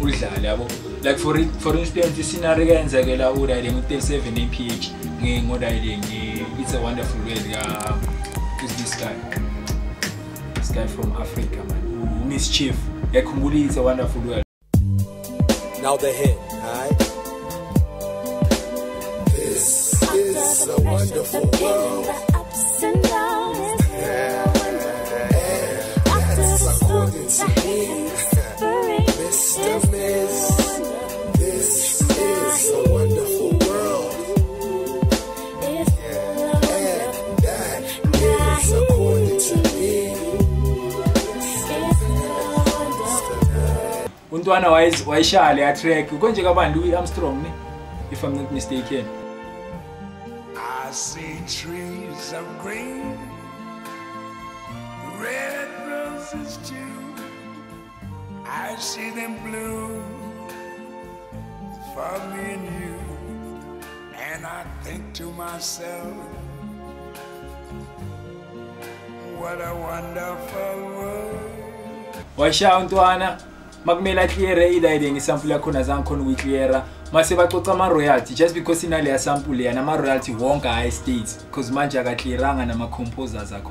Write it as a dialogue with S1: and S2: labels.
S1: ulidlale yabo? Like for for instance isinari kayenzekela uriding u-37 mph ngo-riding it's a wonderful world ka this guy this guy from africa man. UMizchif yakhumbula it's a wonderful world.
S2: Now the hit, alright? This is a wonderful world. That's according to me,
S1: untwana wayishale atrack konje kabandi u-armstrong ne if i'm not mistaken
S3: I see trees of green, red roses too. I see them for me and you. And I think to myself, what a wonderful world.
S1: Washa, untwana makumele acleare iriding isampule yakhona zange khona ukuyicleara mase bacoca ama-royalty just because inaleya sampule yana ama-royalty wonke high states because manje akaclearanga nama-composers akho